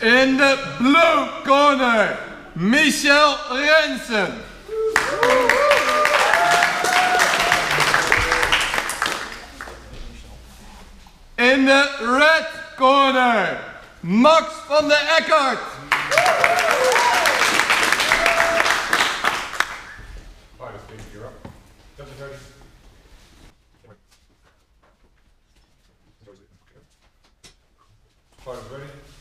In the blue corner, Michel Rensen. In the red corner, Max van der Ekart. Ready?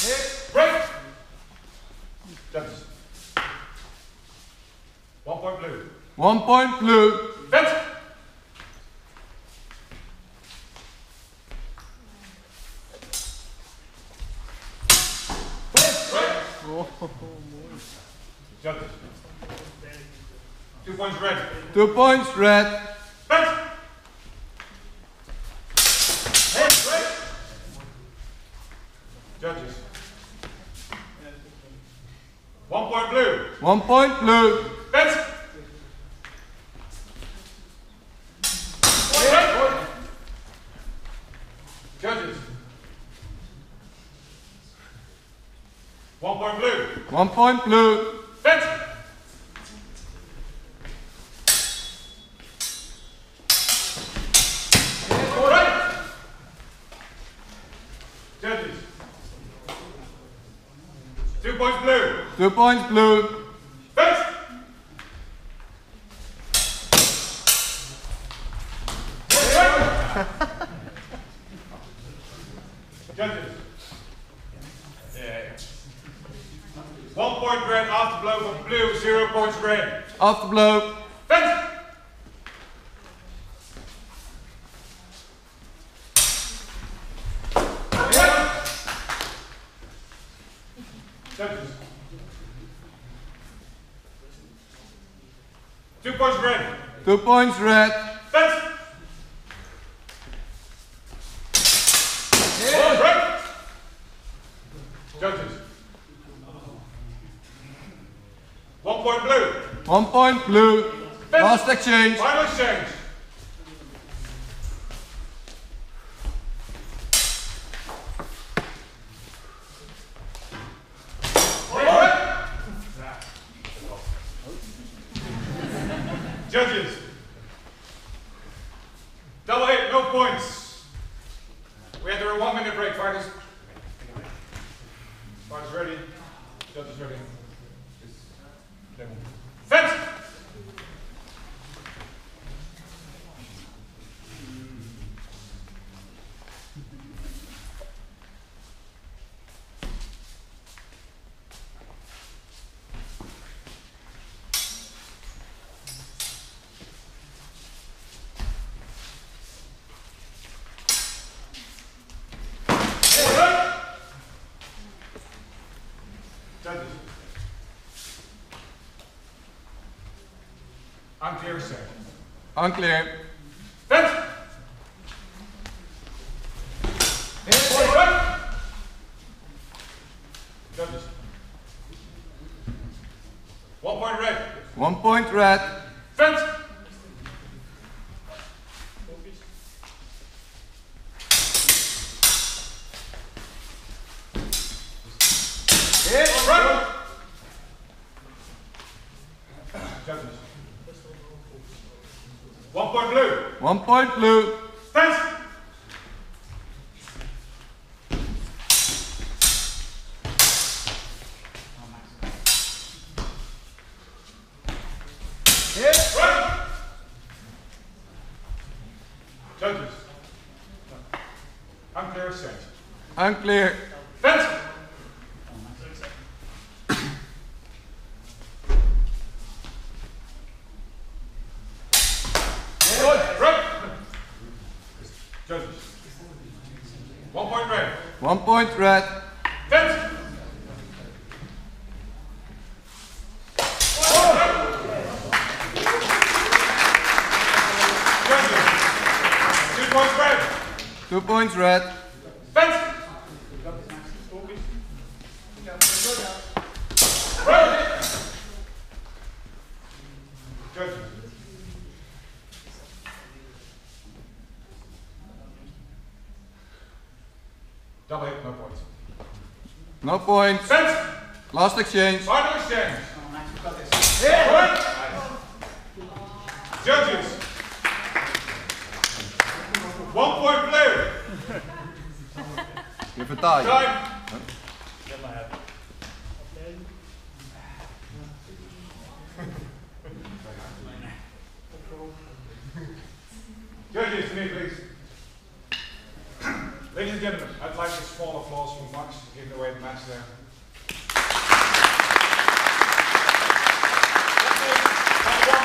Hit, break! One point blue. One point blue. Fence! Judges. Two points red. Two points red. Fence! Hit, break! Judges. One point blue. One point blue. Red. Judges. One point blue. One point blue. Points blue. Two points blue. Judges. Yeah. One point red after blow for blue, zero points red. After blow. Fence! Judges. Two points red. Two points red. Fence! One red. Judges. One point blue. One point blue. Last exchange. Final exchange. Judges. Double hit, no points. We enter a one minute break, fighters. Fighters ready. Judges ready. Fence! Judges. Unclear sir. Unclear. Fence! Judges. One point red. One point red. Fence! Right. Judges. One point blue. One point blue. Fence! Right. Judges. Unclear exchange. Unclear. Fence! Right. Judges. One point red. One point red. Fence! Two points red. Two points red. Fence! Judges. Double hit, no points. No points. Fence. Last exchange. Final exchange. Point. Judges. One point blue. Give a tie. Time. Judges, to me, please. Ladies and gentlemen, I'd like a small applause for Max giving away the match there. That one